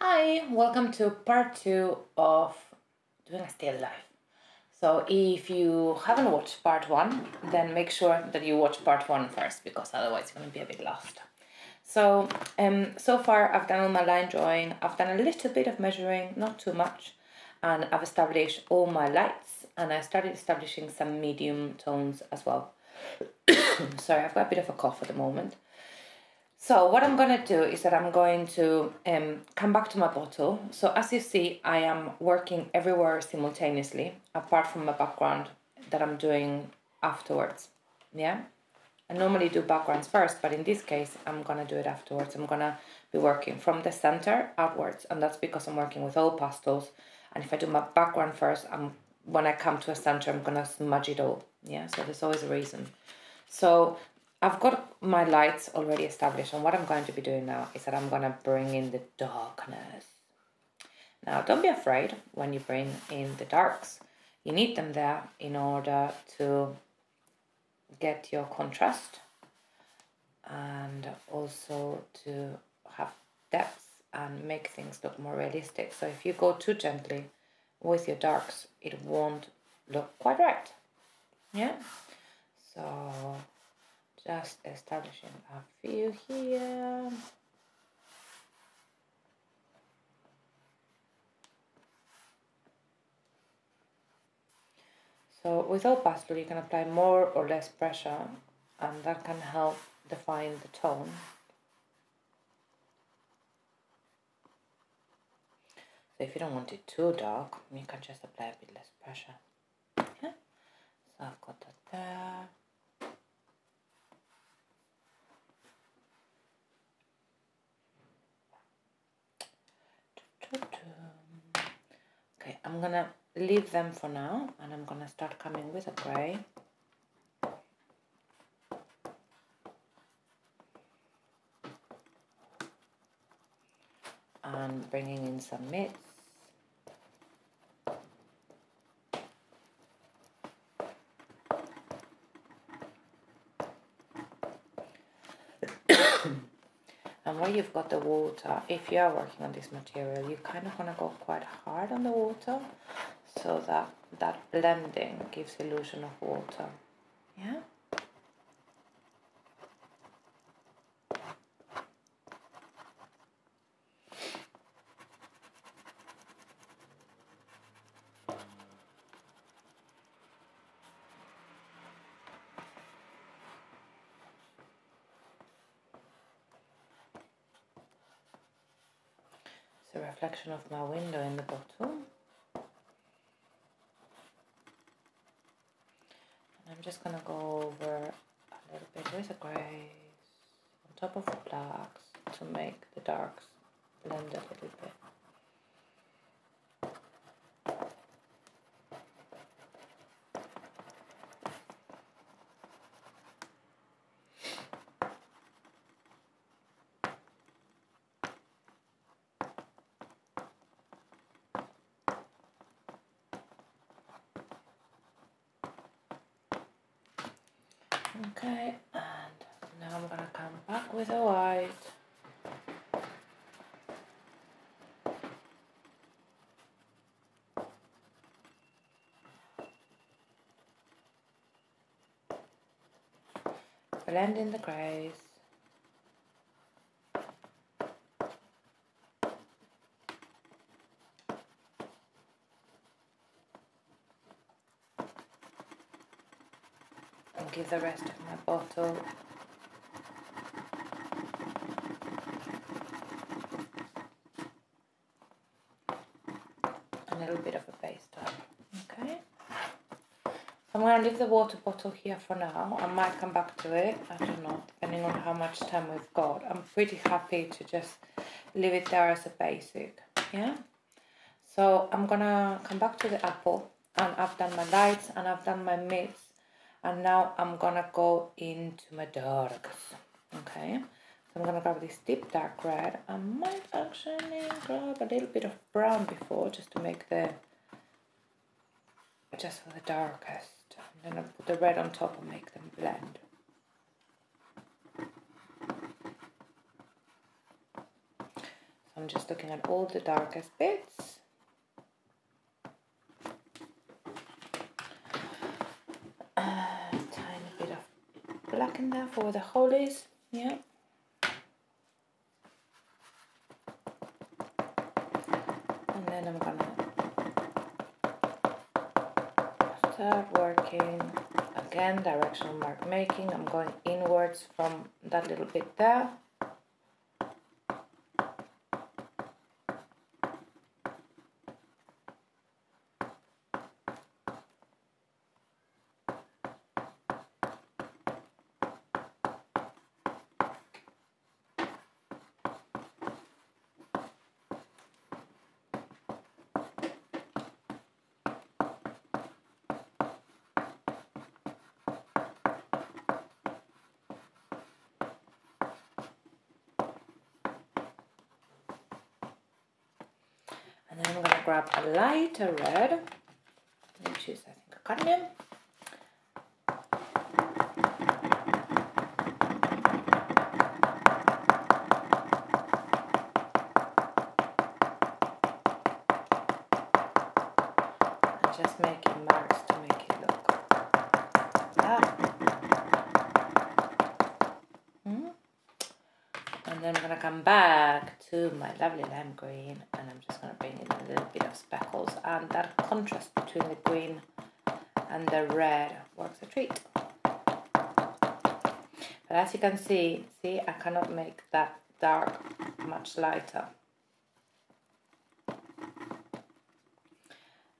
Hi, welcome to part two of doing a still life. So, if you haven't watched part one, then make sure that you watch part one first because otherwise you're going to be a bit lost. So, um, so far I've done all my line drawing, I've done a little bit of measuring, not too much, and I've established all my lights and I started establishing some medium tones as well. Sorry, I've got a bit of a cough at the moment. So what I'm going to do is that I'm going to um, come back to my bottle. So as you see, I am working everywhere simultaneously, apart from my background that I'm doing afterwards. Yeah? I normally do backgrounds first, but in this case, I'm going to do it afterwards. I'm going to be working from the center outwards, and that's because I'm working with oil pastels. And if I do my background first, I'm when I come to a center, I'm going to smudge it all. Yeah, so there's always a reason. So I've got my lights already established and what I'm going to be doing now is that I'm going to bring in the darkness. Now don't be afraid when you bring in the darks. You need them there in order to get your contrast and also to have depth and make things look more realistic. So if you go too gently with your darks, it won't look quite right. Yeah? So just establishing a few here. So with pastel you can apply more or less pressure and that can help define the tone. So if you don't want it too dark, you can just apply a bit less pressure. Yeah? So I've got that there. Okay, I'm gonna leave them for now and I'm gonna start coming with a grey. And bringing in some mitts. and where you've got the water, if you are working on this material, you kind of want to go quite hard on the water so that that blending gives illusion of water. Yeah? A reflection of my window in the bottle. And I'm just gonna go over a little bit with the grays on top of the blacks to make the darks blend a little bit. Okay, and now I'm gonna come back with a white. Blend in the greys. and give the rest of my bottle a little bit of a base. I'm going to leave the water bottle here for now. I might come back to it. I don't know, depending on how much time we've got. I'm pretty happy to just leave it there as a basic. Yeah. So I'm going to come back to the apple and I've done my lights and I've done my mitts and now I'm gonna go into my darks okay so I'm gonna grab this deep dark red I might actually grab a little bit of brown before just to make the just for the darkest and then I put the red on top and make them blend so I'm just looking at all the darkest bits. Uh, tiny bit of black in there for the holes, yeah. And then I'm gonna start working again directional mark making. I'm going inwards from that little bit there and then I'm gonna grab a lighter red. Which is I think a cadmium and just making marks to make it look that hmm? and then I'm gonna come back to my lovely lime green and I'm just gonna bring in a little bit of speckles and that contrast between the green and the red works a treat. But as you can see, see I cannot make that dark much lighter.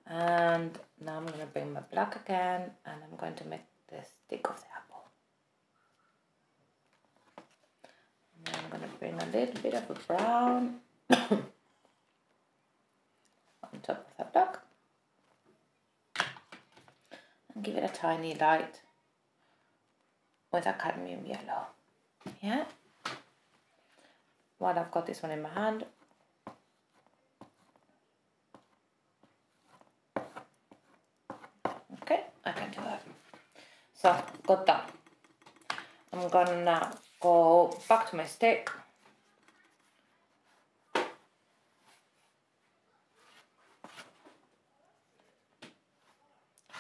And now I'm going to bring my black again and I'm going to make the stick of the apple. And I'm going to bring a little bit of a brown on top of that black and give it a tiny light with a cadmium yellow. Yeah. While I've got this one in my hand, okay, I can do that. So, got that. I'm gonna now go back to my stick.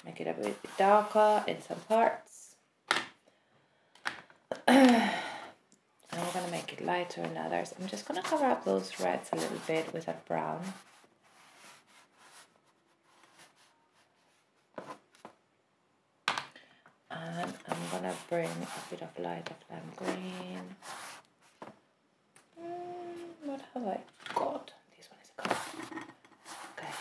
Make it a bit darker in some parts. and I'm gonna make it lighter in others. I'm just gonna cover up those reds a little bit with that brown. And I'm gonna bring a bit of light of lime green. Mm, what have I got? This one is a color. Okay.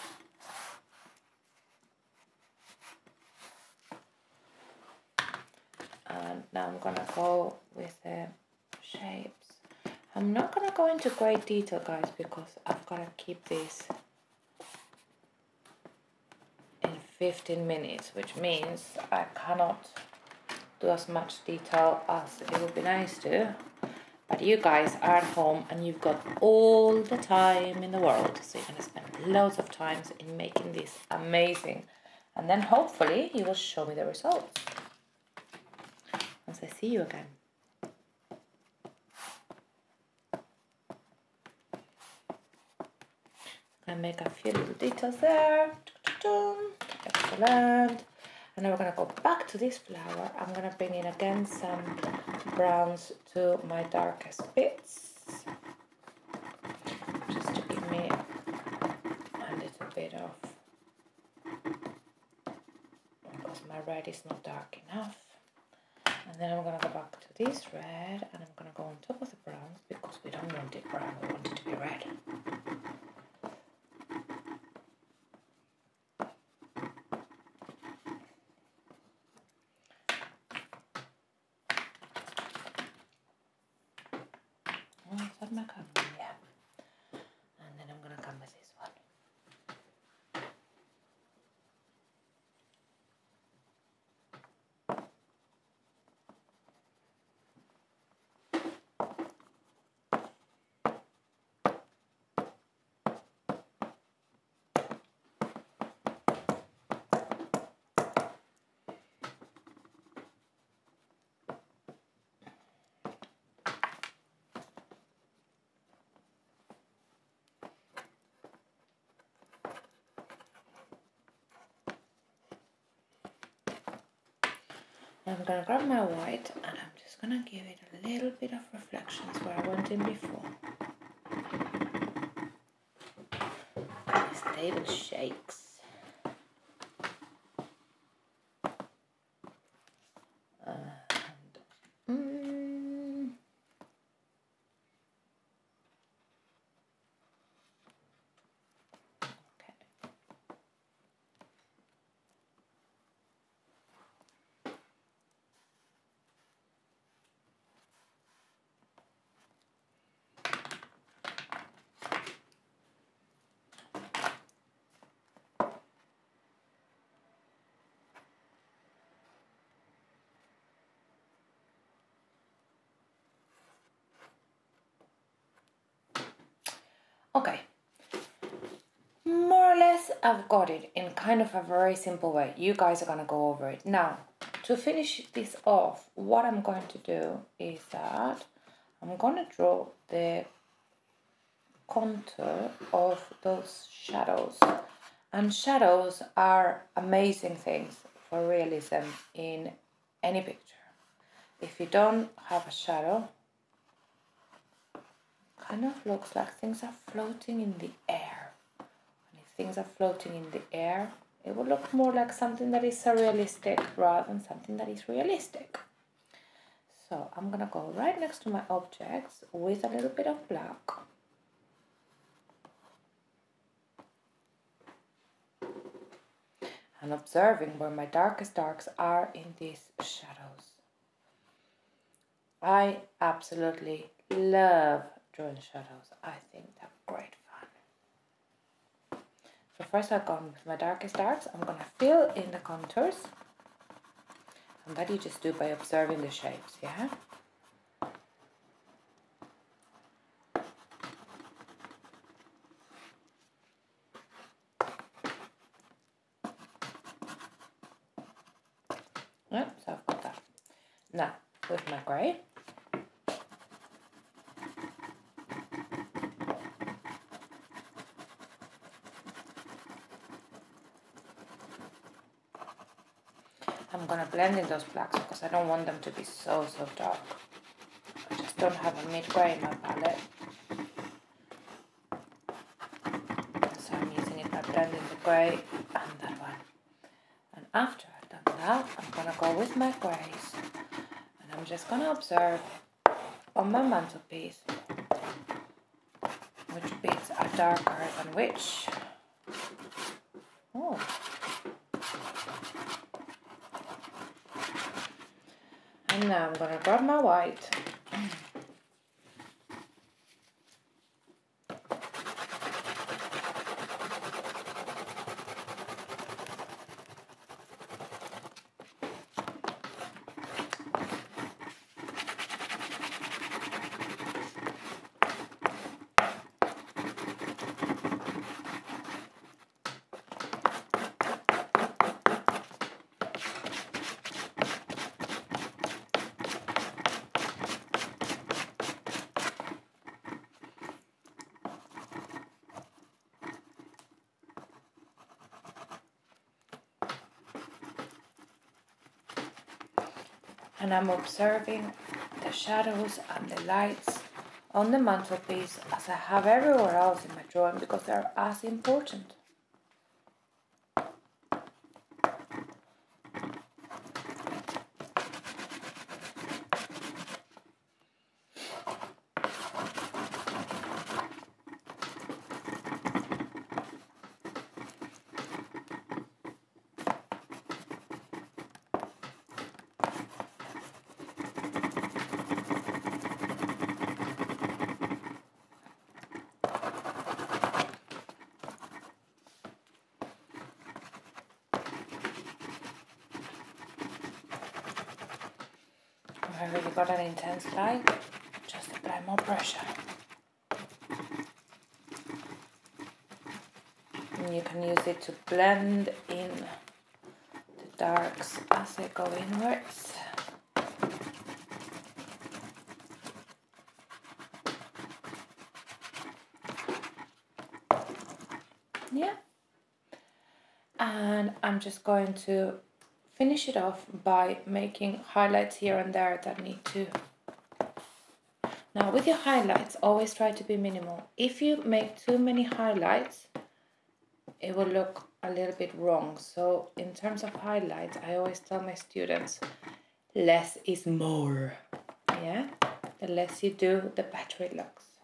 And now I'm gonna go with the shapes. I'm not gonna into great detail guys because I've gotta keep this in 15 minutes which means I cannot do as much detail as it would be nice to. But you guys are at home and you've got all the time in the world so you're gonna spend loads of times in making this amazing. And then hopefully you will show me the results. Once I see you again and make a few little details there. Excellent. And now we're going to go back to this flower. I'm going to bring in again some browns to my darkest bits. Just to give me a little bit of... Because my red is not dark enough. And then I'm going to go back to this red and I'm going to go on top of the browns because we don't want it brown, we want it to be red. I'm gonna grab my white and I'm just gonna give it a little bit of reflections where I went in before. This table shakes. Okay. More or less, I've got it in kind of a very simple way. You guys are going to go over it. Now, to finish this off, what I'm going to do is that I'm going to draw the contour of those shadows. And shadows are amazing things for realism in any picture. If you don't have a shadow, kind of looks like things are floating in the air. And if things are floating in the air, it would look more like something that is surrealistic rather than something that is realistic. So I'm gonna go right next to my objects with a little bit of black. And observing where my darkest darks are in these shadows. I absolutely love drawing shadows. I think they're great fun. So first I've gone with my darkest darks. I'm going to fill in the contours. And that you just do by observing the shapes, yeah? Yep, so I've got that. Now, with my grey, I'm gonna blend in those blacks because I don't want them to be so, so dark. I just don't have a mid grey in my palette. So I'm using it by blending the grey and that one. And after I've done that, I'm gonna go with my greys. And I'm just gonna observe on my mantelpiece which bits are darker than which. And now I'm gonna grab my white. And I'm observing the shadows and the lights on the mantelpiece as I have everywhere else in my drawing because they're as important. wherever you got an intense light, just apply more pressure. And you can use it to blend in the darks as they go inwards. Yeah. And I'm just going to finish it off by making highlights here and there that need to. Now with your highlights always try to be minimal. If you make too many highlights it will look a little bit wrong. So in terms of highlights I always tell my students less is more. Yeah? The less you do the better it looks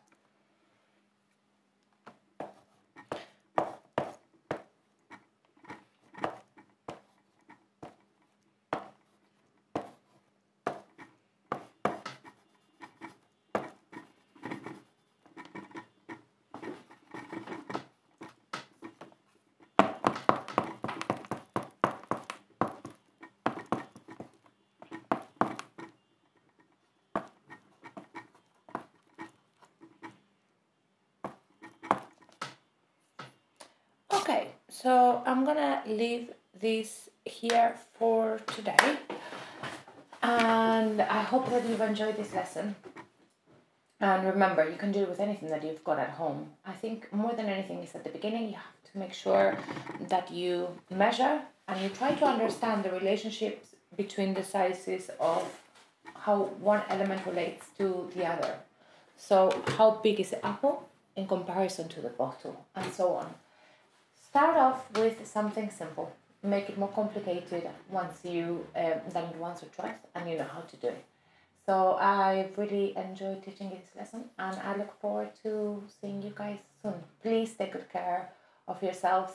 Okay, so I'm gonna leave this here for today. And I hope that you've enjoyed this lesson. And remember, you can do it with anything that you've got at home. I think more than anything is at the beginning, you have to make sure that you measure and you try to understand the relationships between the sizes of how one element relates to the other. So, how big is the apple in comparison to the bottle, and so on. Start off with something simple. Make it more complicated once you um, done it once or twice and you know how to do it. So I really enjoyed teaching this lesson and I look forward to seeing you guys soon. Please take good care of yourselves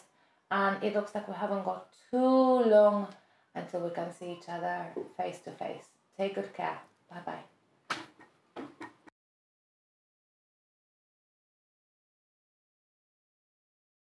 and it looks like we haven't got too long until we can see each other face to face. Take good care. Bye bye.